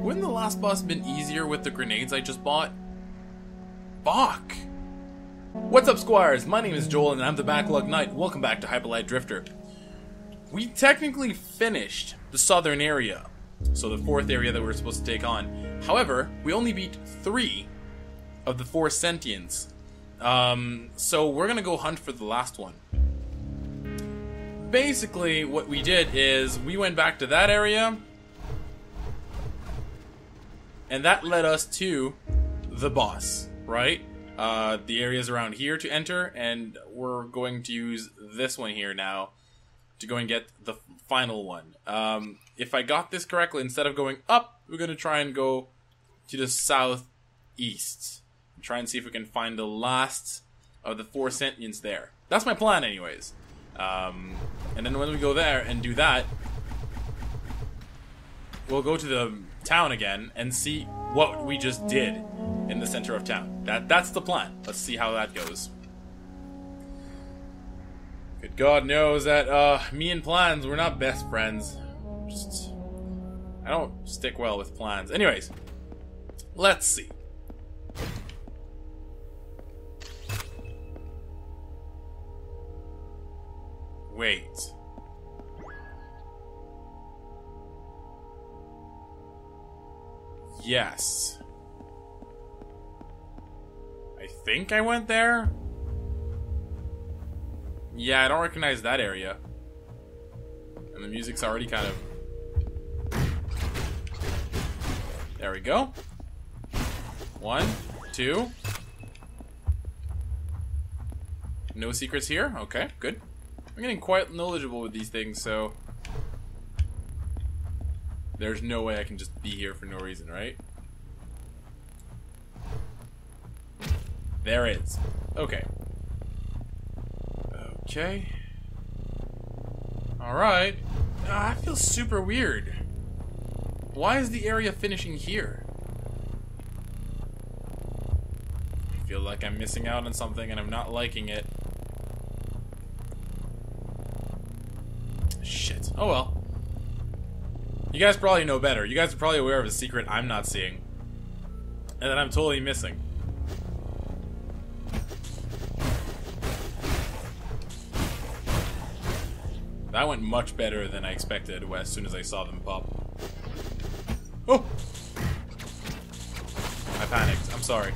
Wouldn't the last boss been easier with the grenades I just bought? Fuck! What's up, Squires? My name is Joel, and I'm the Backlog Knight. Welcome back to Hyperlight Drifter. We technically finished the southern area, so the fourth area that we are supposed to take on. However, we only beat three of the four sentients. Um, so we're gonna go hunt for the last one. Basically, what we did is we went back to that area, and that led us to the boss, right? Uh, the areas around here to enter, and we're going to use this one here now to go and get the final one. Um, if I got this correctly, instead of going up, we're going to try and go to the southeast. Try and see if we can find the last of the four sentients there. That's my plan, anyways. Um, and then when we go there and do that, we'll go to the town again and see what we just did in the center of town. That That's the plan. Let's see how that goes. Good God knows that uh, me and plans, we're not best friends. Just, I don't stick well with plans. Anyways, let's see. Wait. Yes. I think I went there? Yeah, I don't recognize that area. And the music's already kind of... There we go. One, two. No secrets here? Okay, good. I'm getting quite knowledgeable with these things, so... There's no way I can just be here for no reason, right? There is. Okay. Okay. Alright. Uh, I feel super weird. Why is the area finishing here? I feel like I'm missing out on something and I'm not liking it. Shit. Oh well. You guys probably know better. You guys are probably aware of a secret I'm not seeing. And that I'm totally missing. That went much better than I expected as soon as I saw them pop. Oh! I panicked. I'm sorry.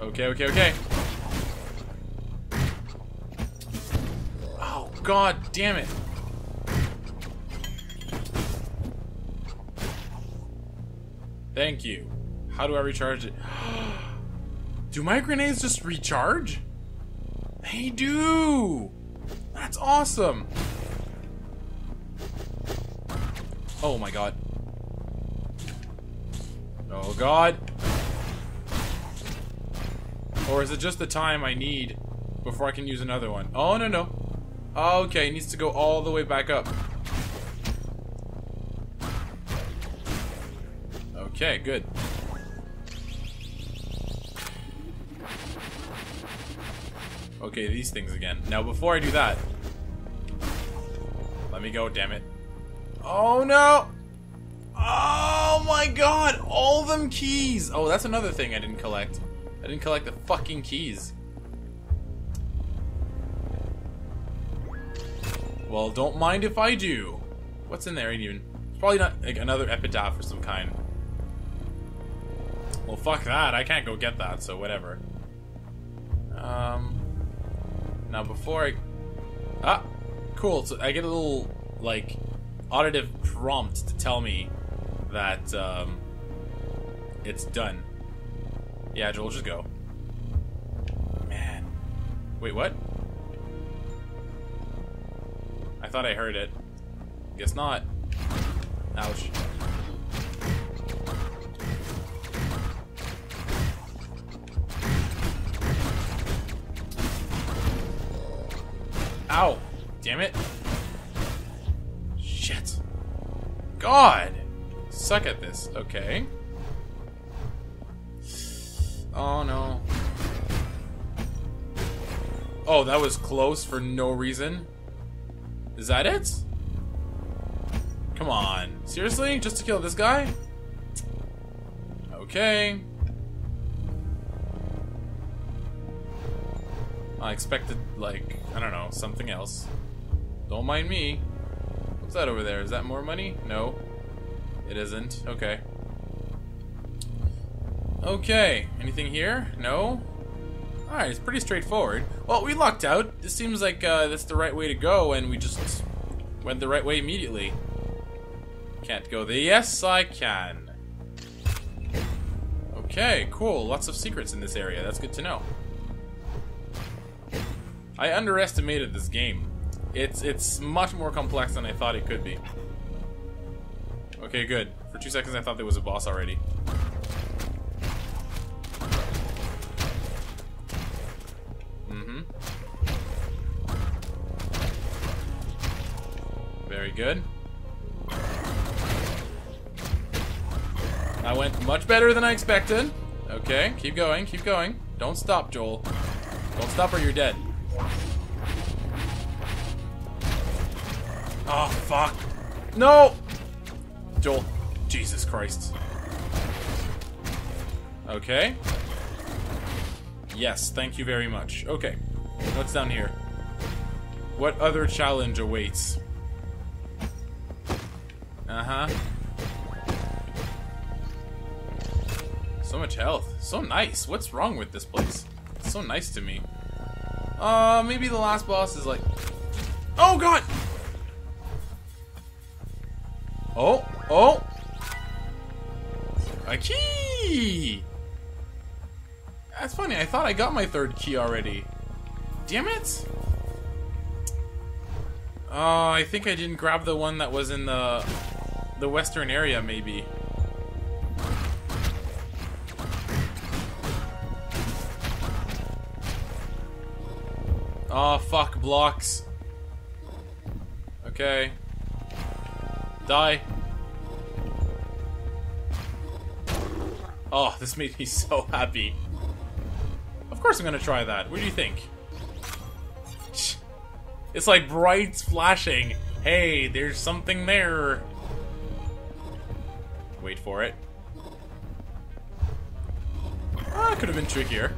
Okay, okay, okay. Oh, god damn it. Thank you. How do I recharge it? do my grenades just recharge? They do! That's awesome! Oh my god. Oh god. Or is it just the time I need before I can use another one? Oh, no, no. Okay, it needs to go all the way back up. Okay, good. Okay, these things again. Now, before I do that, let me go, damn it. Oh no! Oh my god! All them keys! Oh, that's another thing I didn't collect. I didn't collect the fucking keys. Well, don't mind if I do. What's in there even? It's probably not like another epitaph or some kind. Well, fuck that. I can't go get that, so whatever. Um. Now, before I. Ah! Cool. So I get a little, like, auditive prompt to tell me that um, it's done. Yeah, Joel, just go. Man. Wait, what? I thought I heard it. Guess not. Ouch. Damn it. Shit. God! Suck at this. Okay. Oh, no. Oh, that was close for no reason? Is that it? Come on. Seriously? Just to kill this guy? Okay. I expected, like, I don't know, something else. Don't mind me. What's that over there? Is that more money? No. It isn't. Okay. Okay. Anything here? No? Alright, it's pretty straightforward. Well, we lucked out. This seems like uh, that's the right way to go, and we just went the right way immediately. Can't go there. Yes, I can. Okay, cool. Lots of secrets in this area. That's good to know. I underestimated this game. It's it's much more complex than I thought it could be. Okay, good. For two seconds I thought there was a boss already. Mm-hmm. Very good. That went much better than I expected. Okay, keep going, keep going. Don't stop, Joel. Don't stop or you're dead. Oh, fuck. No! Joel. Jesus Christ. Okay. Yes, thank you very much. Okay. What's down here? What other challenge awaits? Uh-huh. So much health. So nice. What's wrong with this place? It's so nice to me. Uh, maybe the last boss is like... Oh, God! Oh, oh! A key! That's funny, I thought I got my third key already. Damn it! Oh, I think I didn't grab the one that was in the the western area, maybe. Oh, fuck, blocks. Okay. Die. Oh, this made me so happy. Of course I'm gonna try that. What do you think? It's like bright flashing. Hey, there's something there. Wait for it. Ah, could have been trickier.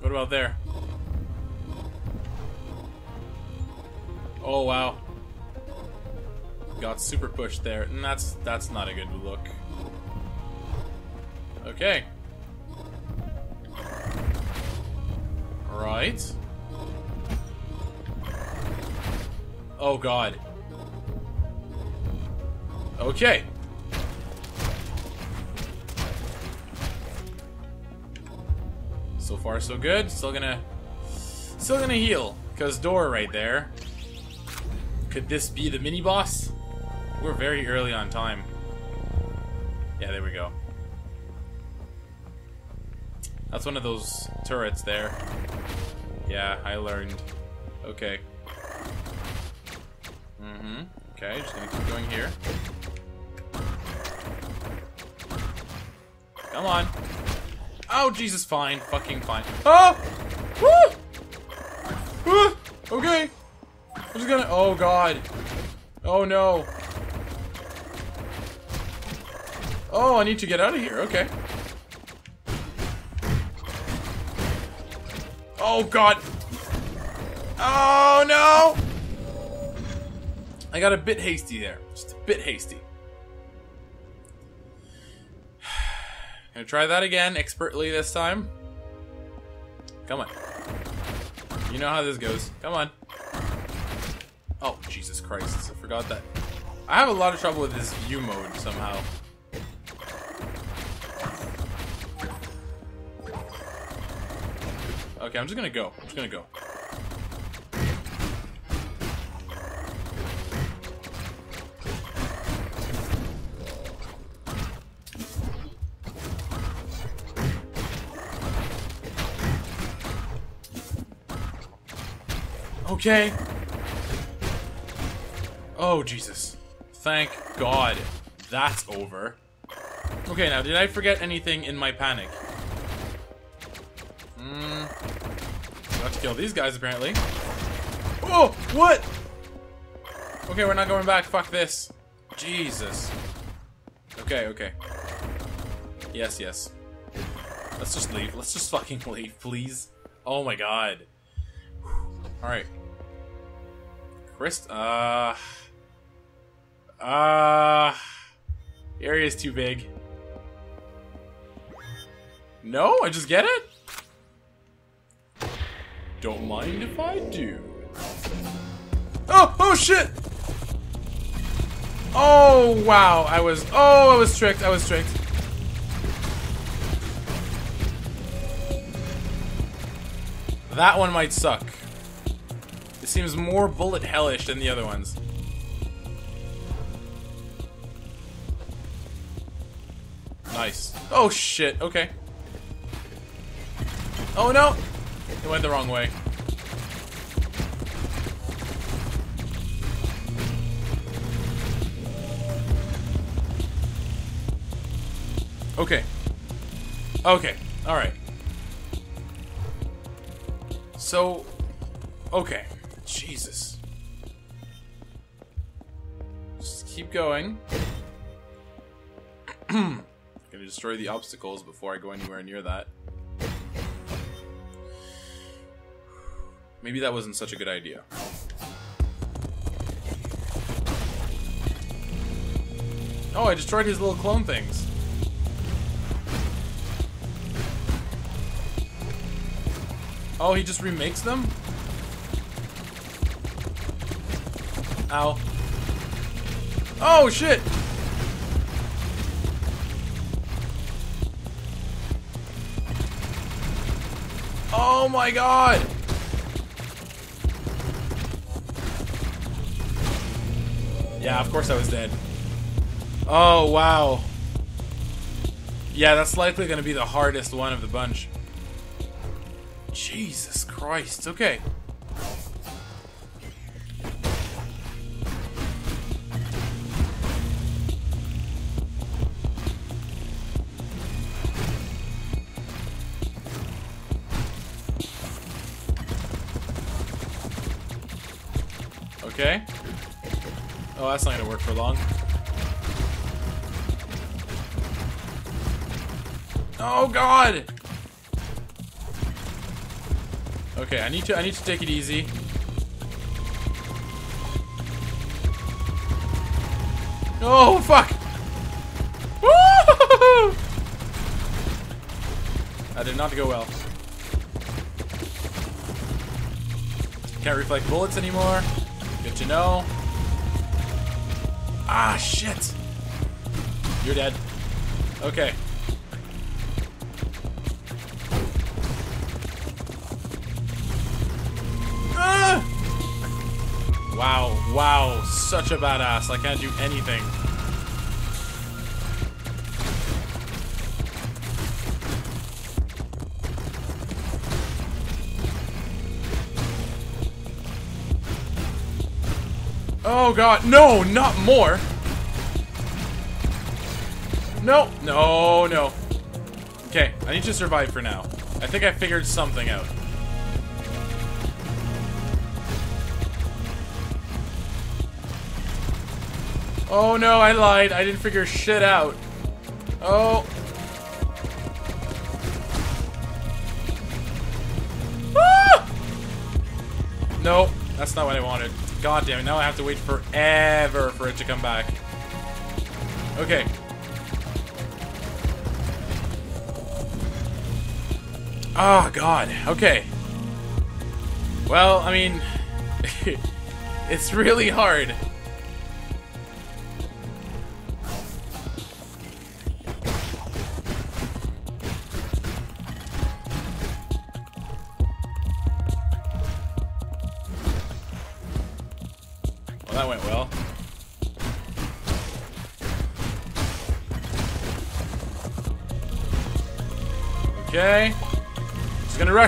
What about there? Oh wow. Got super pushed there, and that's that's not a good look. Okay. Right. Oh god. Okay. So far so good. Still gonna still gonna heal. Cause door right there. Could this be the mini boss? We're very early on time. Yeah, there we go. That's one of those turrets there. Yeah, I learned. Okay. Mm-hmm. Okay, just gonna keep going here. Come on. Oh, Jesus, fine. Fucking fine. Oh! Woo! Woo! Okay. I'm just gonna... Oh, God. Oh, no. Oh, I need to get out of here. Okay. Oh, God. Oh, no! I got a bit hasty there. Just a bit hasty. Gonna try that again, expertly this time. Come on. You know how this goes. Come on. Christ. I forgot that. I have a lot of trouble with this view mode somehow. Okay, I'm just gonna go. I'm just gonna go. Okay. Oh, Jesus. Thank God. That's over. Okay, now, did I forget anything in my panic? Hmm. Got to kill these guys, apparently. Oh! What? Okay, we're not going back. Fuck this. Jesus. Okay, okay. Yes, yes. Let's just leave. Let's just fucking leave, please. Oh my god. Alright. Chris, uh... Uh... The area is too big. No, I just get it? Don't mind if I do. Oh, oh shit! Oh, wow, I was, oh, I was tricked, I was tricked. That one might suck. It seems more bullet hellish than the other ones. Nice. Oh shit, okay. Oh no! It went the wrong way. Okay. Okay, alright. So, okay. Jesus. Just keep going. Destroy the obstacles before I go anywhere near that. Maybe that wasn't such a good idea. Oh, I destroyed his little clone things. Oh, he just remakes them? Ow. Oh, shit! Oh my god! Yeah, of course I was dead. Oh, wow. Yeah, that's likely going to be the hardest one of the bunch. Jesus Christ, okay. Okay. Oh, that's not gonna work for long. Oh god! Okay, I need to I need to take it easy. Oh fuck! That did not go well. Can't reflect bullets anymore. To know. Ah, shit. You're dead. Okay. Ah! Wow, wow, such a badass. I can't do anything. Oh god, no, not more. No, no, no. Okay, I need to survive for now. I think I figured something out. Oh no, I lied. I didn't figure shit out. Oh. Ah! No, that's not what I wanted. God damn it, now I have to wait forever for it to come back. Okay. Oh, God. Okay. Well, I mean, it's really hard.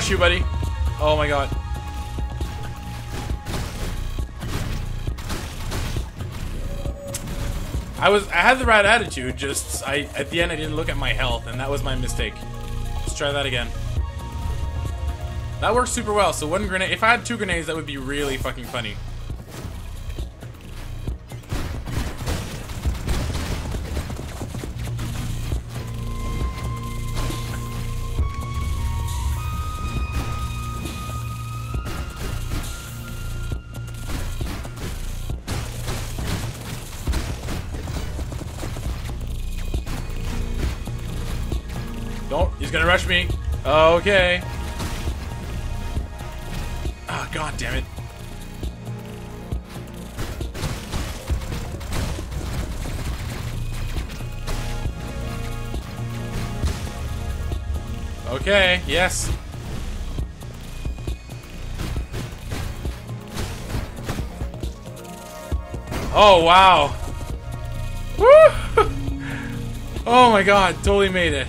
You, buddy. Oh my god. I was I had the right attitude, just I at the end I didn't look at my health and that was my mistake. Let's try that again. That works super well. So one grenade if I had two grenades that would be really fucking funny. He's gonna rush me. Okay. Ah, oh, god damn it. Okay, yes. Oh, wow. Woo! Oh my god, totally made it.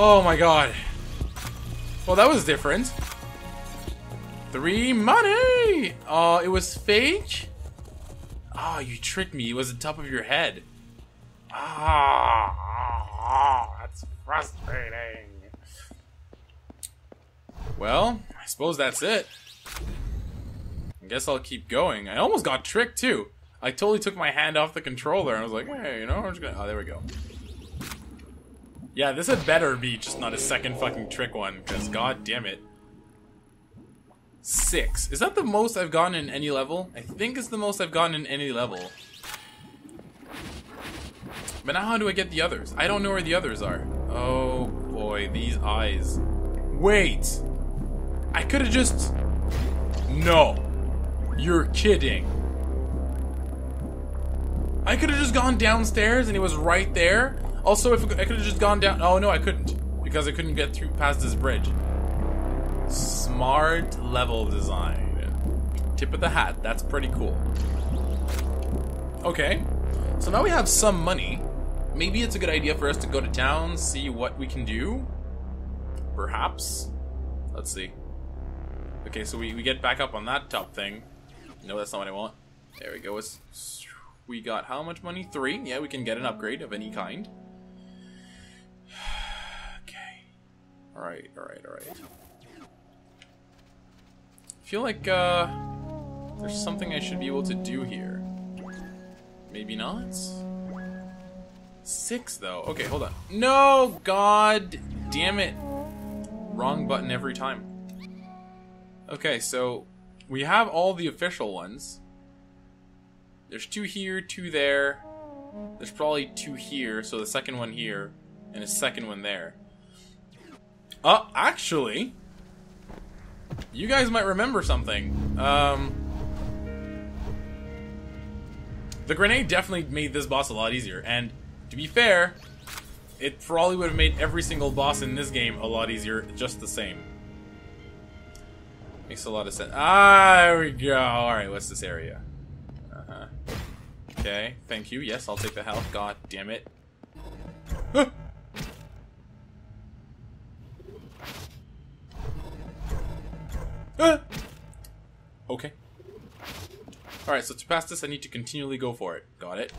Oh my god. Well, that was different. Three money! Oh, it was fake? Oh, you tricked me. It was the top of your head. Ah, oh, that's frustrating. Well, I suppose that's it. I guess I'll keep going. I almost got tricked, too. I totally took my hand off the controller and I was like, hey, you know, I'm just gonna... Oh, there we go. Yeah, this had better be just not a second fucking trick one, because god damn it. Six. Is that the most I've gotten in any level? I think it's the most I've gotten in any level. But now how do I get the others? I don't know where the others are. Oh boy, these eyes. Wait! I could have just... No. You're kidding. I could have just gone downstairs and he was right there? Also, if I could have just gone down... Oh, no, I couldn't. Because I couldn't get through past this bridge. Smart level design. Tip of the hat. That's pretty cool. Okay. So now we have some money. Maybe it's a good idea for us to go to town, see what we can do. Perhaps. Let's see. Okay, so we, we get back up on that top thing. No, that's not what I want. There we go. We got how much money? Three. Yeah, we can get an upgrade of any kind. Alright, alright, alright. I feel like, uh, there's something I should be able to do here. Maybe not? Six, though. Okay, hold on. No! God damn it. Wrong button every time. Okay, so we have all the official ones. There's two here, two there. There's probably two here, so the second one here, and a second one there. Uh, actually, you guys might remember something. Um, the grenade definitely made this boss a lot easier, and to be fair, it probably would have made every single boss in this game a lot easier just the same. Makes a lot of sense. Ah, there we go. Alright, what's this area? Uh-huh. Okay, thank you. Yes, I'll take the health. God damn it. Uh! Okay. Alright, so to pass this, I need to continually go for it. Got it.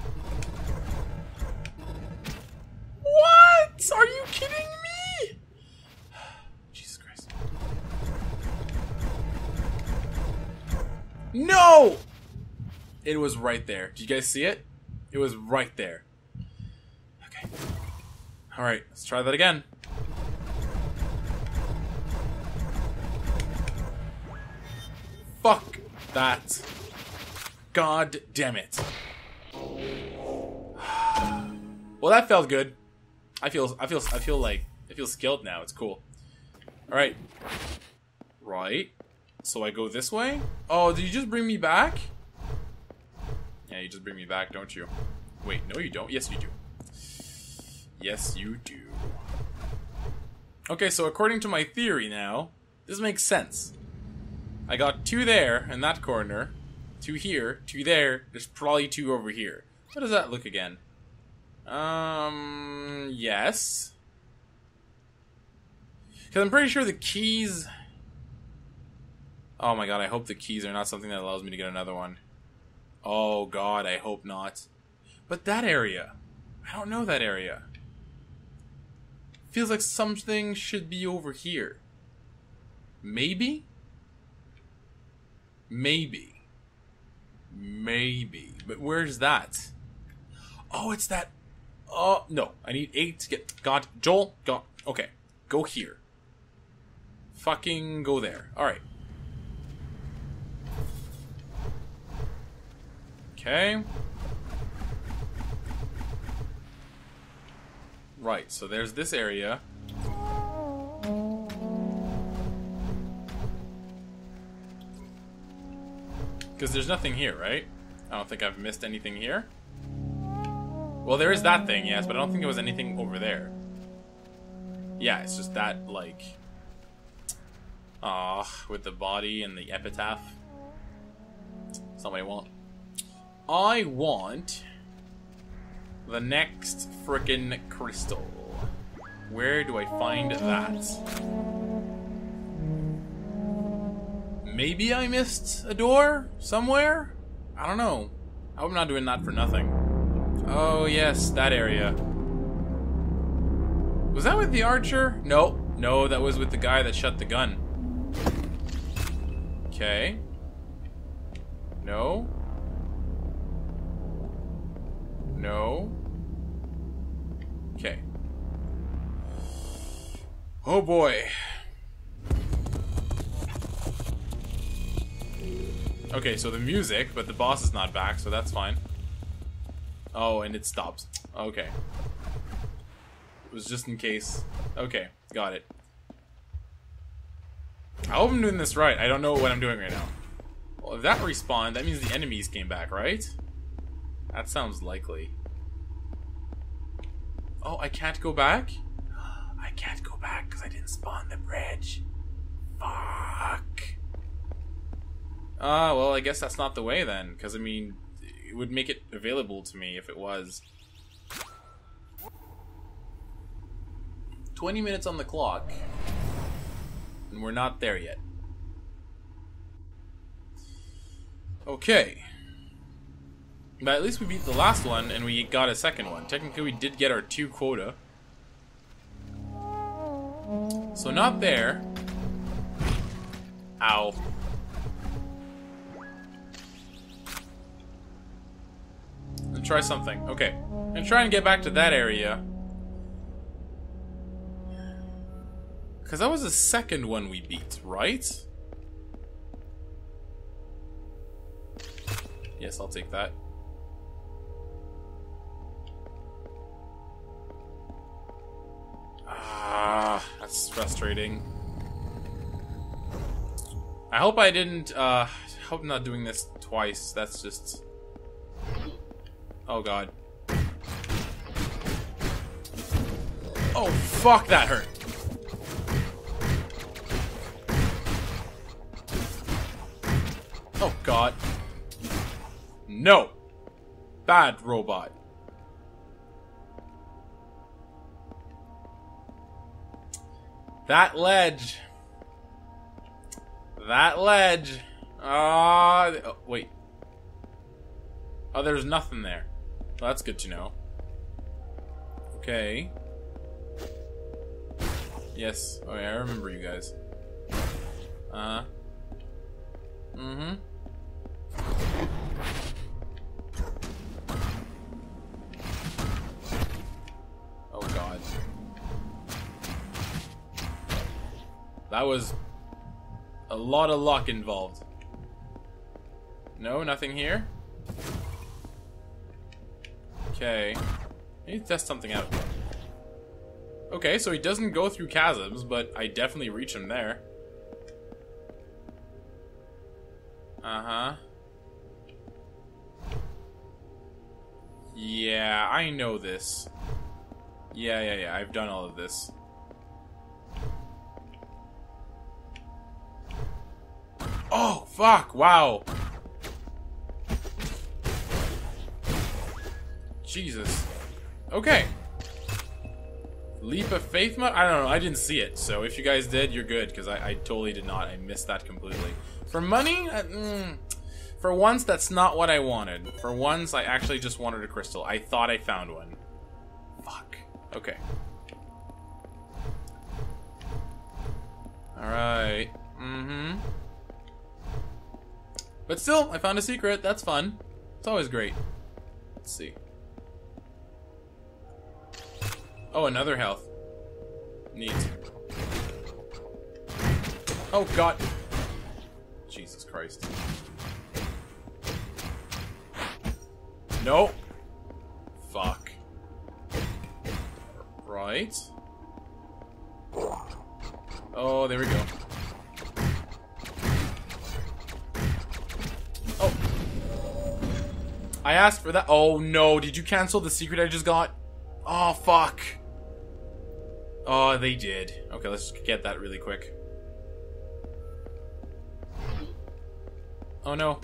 What? Are you kidding me? Jesus Christ. No! It was right there. Did you guys see it? It was right there. Okay. Alright, let's try that again. Fuck that. God damn it. well, that felt good. I feel, I feel, I feel like, I feel skilled now. It's cool. All right. Right. So I go this way? Oh, did you just bring me back? Yeah, you just bring me back, don't you? Wait, no you don't. Yes, you do. Yes, you do. Okay, so according to my theory now, this makes sense. I got two there in that corner, two here, two there. There's probably two over here. How does that look again? Um, yes. Because I'm pretty sure the keys... Oh my god, I hope the keys are not something that allows me to get another one. Oh god, I hope not. But that area. I don't know that area. Feels like something should be over here. Maybe? Maybe. Maybe. But where's that? Oh, it's that. Oh, no. I need eight to get. God. Joel, go. Okay. Go here. Fucking go there. Alright. Okay. Right, so there's this area. Because there's nothing here, right? I don't think I've missed anything here. Well, there is that thing, yes, but I don't think there was anything over there. Yeah, it's just that, like... Ah, uh, with the body and the epitaph. I want. I want the next frickin' crystal. Where do I find that? Maybe I missed a door somewhere? I don't know. I hope I'm not doing that for nothing. Oh, yes, that area. Was that with the archer? No. No, that was with the guy that shut the gun. Okay. No. No. Okay. Oh boy. Okay, so the music, but the boss is not back, so that's fine. Oh, and it stops. Okay. It was just in case. Okay, got it. I hope I'm doing this right. I don't know what I'm doing right now. Well, if that respawned, that means the enemies came back, right? That sounds likely. Oh, I can't go back? I can't go back because I didn't spawn the bridge. Fuck. Ah, uh, well, I guess that's not the way then, because, I mean, it would make it available to me if it was. 20 minutes on the clock. And we're not there yet. Okay. But at least we beat the last one and we got a second one. Technically we did get our two quota. So not there. Ow. Try something. Okay. And try and get back to that area. Because that was the second one we beat, right? Yes, I'll take that. Ah, that's frustrating. I hope I didn't, uh, hope I'm not doing this twice. That's just... Oh god. Oh, fuck, that hurt. Oh god. No! Bad robot. That ledge. That ledge. Ah, uh, oh, wait. Oh, there's nothing there. Well, that's good to know. Okay. Yes. Oh, yeah, I remember you guys. Uh. Mm-hmm. Oh, God. That was a lot of luck involved. No, nothing here? Okay. I need to test something out. Okay, so he doesn't go through chasms, but I definitely reach him there. Uh-huh. Yeah, I know this. Yeah, yeah, yeah, I've done all of this. Oh, fuck, wow. Jesus. Okay. Leap of Faith mode? I don't know. I didn't see it. So if you guys did, you're good. Because I, I, totally did not. I missed that completely. For money? Uh, mm, for once, that's not what I wanted. For once, I actually just wanted a crystal. I thought I found one. Fuck. Okay. Alright. Mm-hmm. But still, I found a secret. That's fun. It's always great. Let's see. Oh, another health. Neat. Oh, God. Jesus Christ. No. Fuck. right? Oh, there we go. Oh. I asked for that. Oh no, did you cancel the secret I just got? Oh, fuck. Oh, they did. Okay, let's get that really quick. Oh no.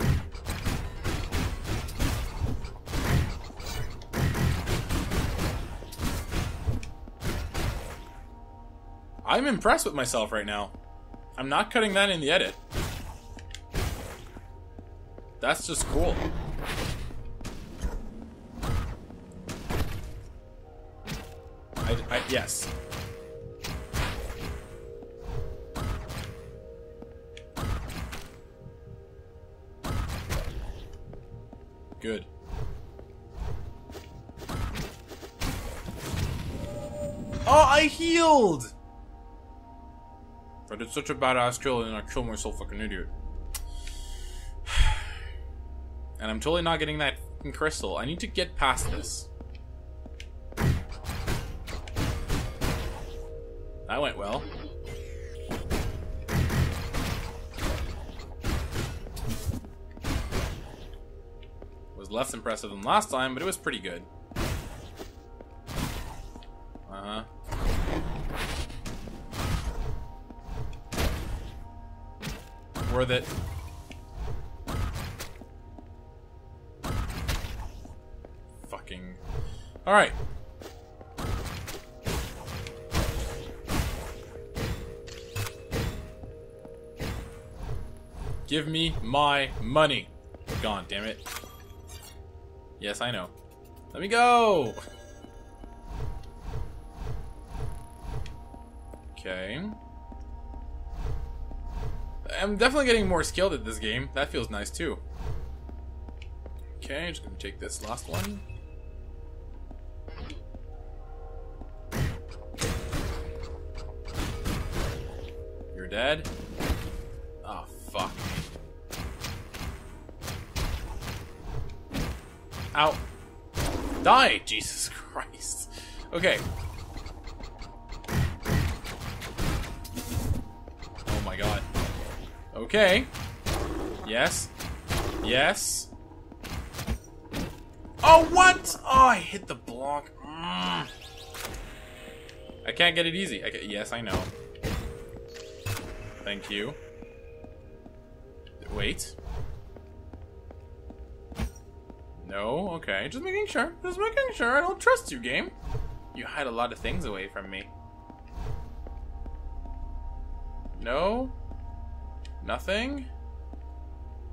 I'm impressed with myself right now. I'm not cutting that in the edit. That's just cool. I, I, yes. Good. Oh, I healed! I did such a badass kill and I killed myself like an idiot. And I'm totally not getting that crystal. I need to get past this. That went well. Less impressive than last time, but it was pretty good. Uh-huh. Worth it. Fucking... Alright. Give me my money. Gone, damn it. Yes, I know. Let me go! Okay. I'm definitely getting more skilled at this game. That feels nice too. Okay, just gonna take this last one. You're dead? Ow. Die! Jesus Christ. Okay. Oh my god. Okay. Yes. Yes. Oh, what? Oh, I hit the block. Mm. I can't get it easy. I yes, I know. Thank you. Wait. No? Okay. Just making sure. Just making sure. I don't trust you, game. You hide a lot of things away from me. No? Nothing?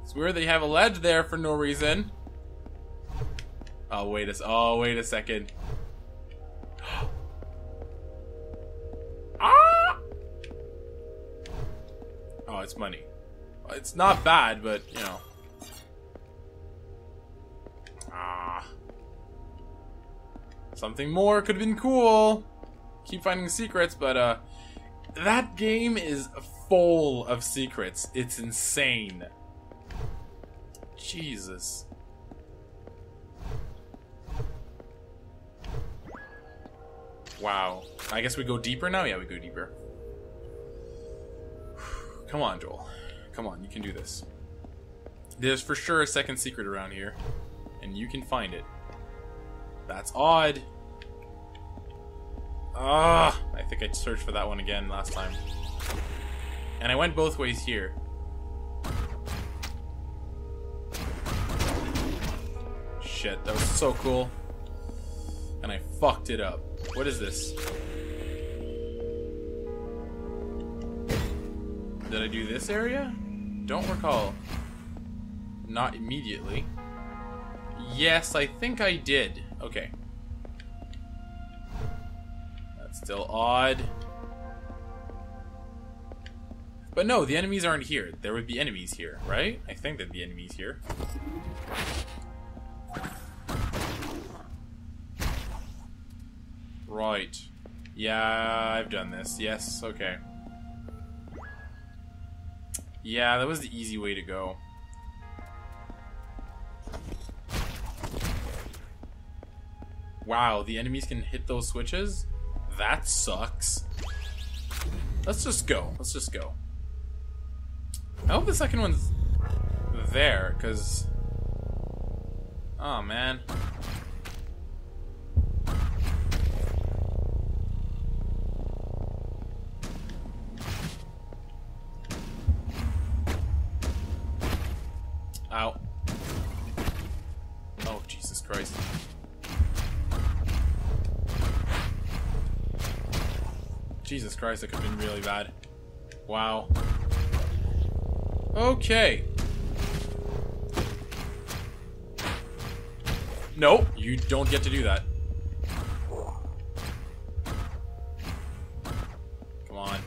It's weird you have a ledge there for no reason. Oh, wait a, oh, wait a second. ah! Oh, it's money. It's not bad, but, you know. Something more could have been cool. Keep finding secrets, but, uh, that game is full of secrets. It's insane. Jesus. Wow. I guess we go deeper now? Yeah, we go deeper. Come on, Joel. Come on, you can do this. There's for sure a second secret around here. And you can find it. That's odd. Ah, I think I searched for that one again last time. And I went both ways here. Shit, that was so cool. And I fucked it up. What is this? Did I do this area? Don't recall. Not immediately. Yes, I think I did. Okay. Still odd. But no, the enemies aren't here. There would be enemies here, right? I think there'd be enemies here. Right. Yeah, I've done this. Yes, okay. Yeah, that was the easy way to go. Wow, the enemies can hit those switches? That sucks. Let's just go. Let's just go. I hope the second one's there, because... Oh, man. Christ, that could have been really bad. Wow. Okay. No, you don't get to do that. Come on.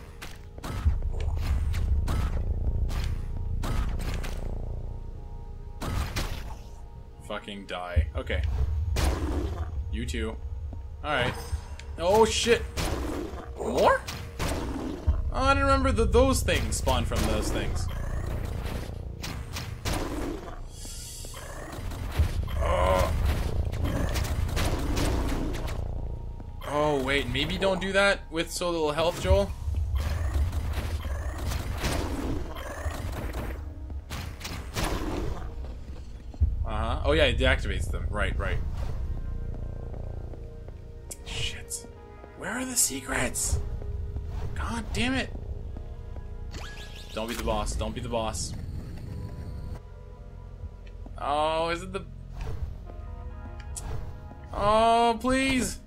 Fucking die. Okay. You too. Alright. Oh shit! More? Oh, I didn't remember that those things spawn from those things. Oh. oh, wait, maybe don't do that with so little health, Joel? Uh-huh. Oh yeah, it deactivates them. Right, right. Shit. Where are the secrets? God damn it. Don't be the boss. Don't be the boss. Oh, is it the... Oh, please.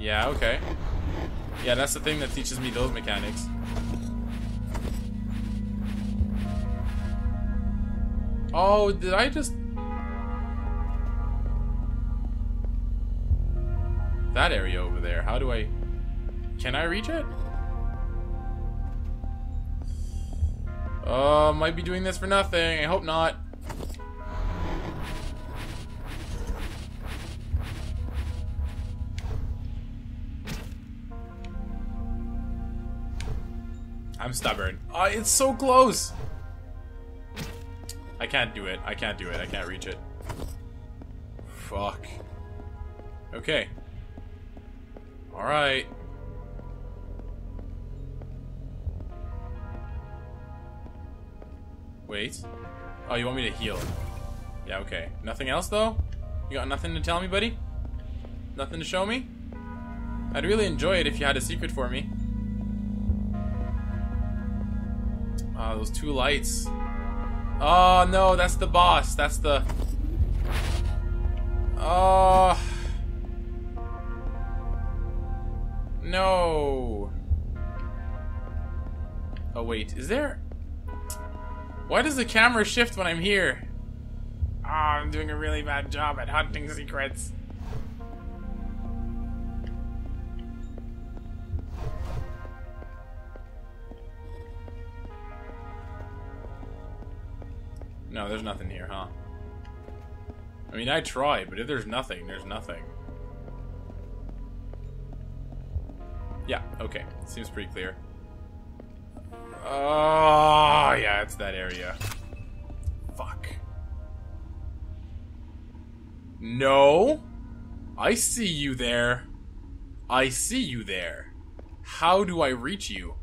Yeah, okay. Yeah, that's the thing that teaches me those mechanics. Oh, did I just... do I... Can I reach it? Oh, might be doing this for nothing. I hope not. I'm stubborn. Oh, it's so close! I can't do it. I can't do it. I can't reach it. Fuck. Okay. Alright. Wait. Oh, you want me to heal? Yeah, okay. Nothing else, though? You got nothing to tell me, buddy? Nothing to show me? I'd really enjoy it if you had a secret for me. Ah, oh, those two lights. Oh, no, that's the boss. That's the... Oh... No. Oh, wait. Is there... Why does the camera shift when I'm here? Oh, I'm doing a really bad job at hunting secrets. No, there's nothing here, huh? I mean, I tried, but if there's nothing, there's nothing. Yeah, okay. Seems pretty clear. Oh, yeah, it's that area. Fuck. No. I see you there. I see you there. How do I reach you?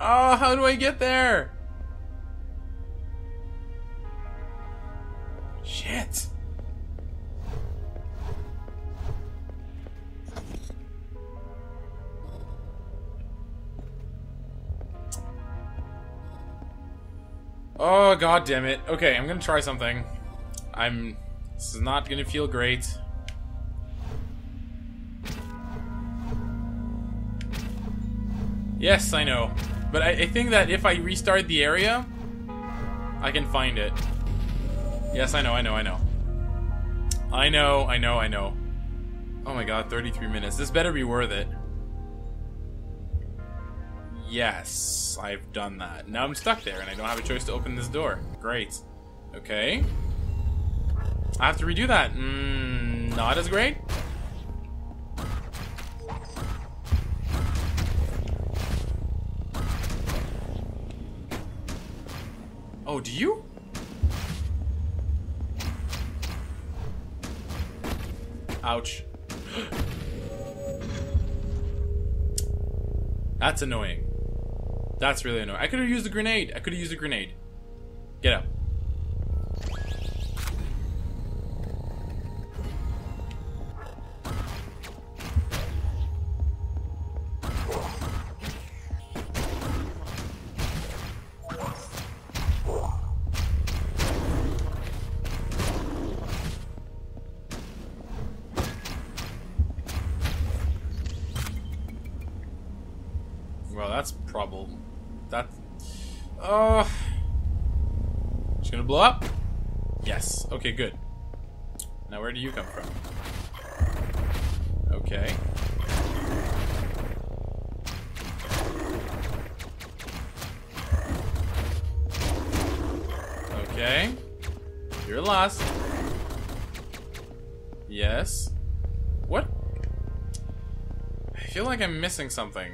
Oh, how do I get there? Oh, god damn it. Okay, I'm gonna try something. I'm... This is not gonna feel great. Yes, I know. But I, I think that if I restart the area, I can find it. Yes, I know, I know, I know. I know, I know, I know. Oh my god, 33 minutes. This better be worth it. Yes, I've done that. Now I'm stuck there and I don't have a choice to open this door. Great. Okay. I have to redo that. Mm, not as great. Oh, do you? Ouch. That's annoying. That's really annoying. I could have used a grenade. I could have used a grenade. Get up. Do you come from? Okay. Okay. You're lost. Yes. What? I feel like I'm missing something.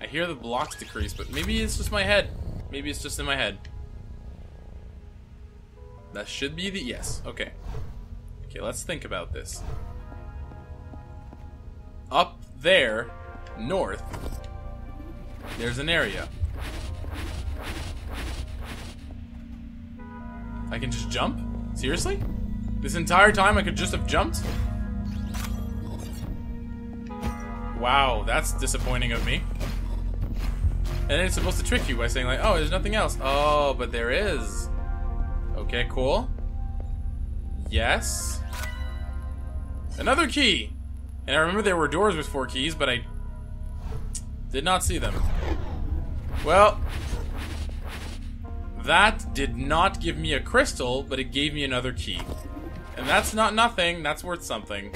I hear the blocks decrease, but maybe it's just my head. Maybe it's just in my head. That should be the... Yes, okay. Okay, let's think about this. Up there, north, there's an area. I can just jump? Seriously? This entire time I could just have jumped? Wow, that's disappointing of me. And it's supposed to trick you by saying like, oh, there's nothing else. Oh, but there is. Okay, cool. Yes. Another key! And I remember there were doors with four keys, but I did not see them. Well, that did not give me a crystal, but it gave me another key. And that's not nothing, that's worth something.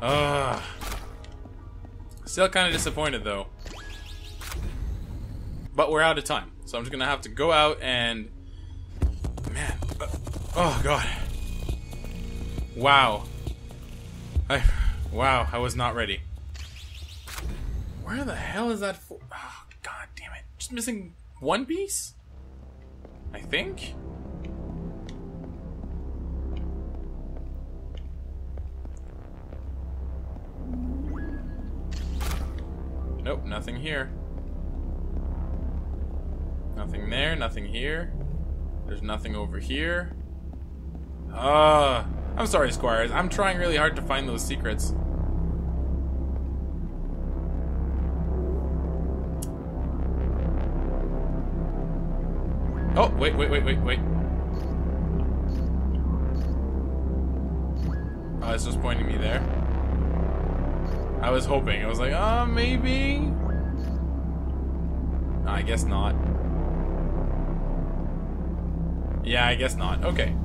Ugh. Still kind of disappointed, though. But we're out of time. So I'm just gonna have to go out and... Man. Uh, oh, God. Wow. I... Wow, I was not ready. Where the hell is that for? Oh, God damn it. Just missing one piece? I think? Nope, nothing here. Nothing there, nothing here. There's nothing over here. Ah, I'm sorry, Squires. I'm trying really hard to find those secrets. Oh, wait, wait, wait, wait, wait. Oh, it's just pointing me there. I was hoping. I was like, oh, maybe? I guess not. Yeah, I guess not. Okay.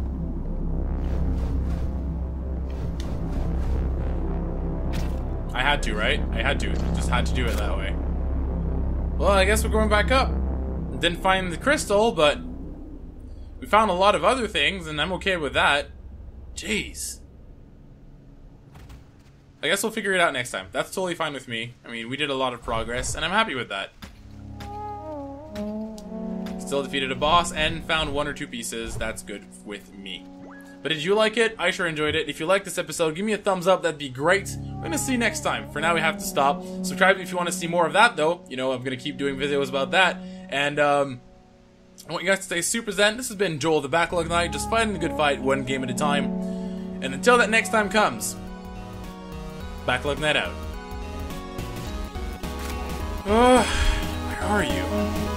Had to, right? I had to. Just had to do it that way. Well, I guess we're going back up. Didn't find the crystal, but we found a lot of other things, and I'm okay with that. Jeez. I guess we'll figure it out next time. That's totally fine with me. I mean, we did a lot of progress, and I'm happy with that. Still defeated a boss and found one or two pieces. That's good with me. But did you like it? I sure enjoyed it. If you liked this episode, give me a thumbs up. That'd be great. We're gonna see you next time. For now, we have to stop. Subscribe if you want to see more of that, though. You know, I'm gonna keep doing videos about that. And, um, I want you guys to stay super zen. This has been Joel the Backlog Knight, just fighting the good fight one game at a time. And until that next time comes, Backlog Knight out. Uh, where are you?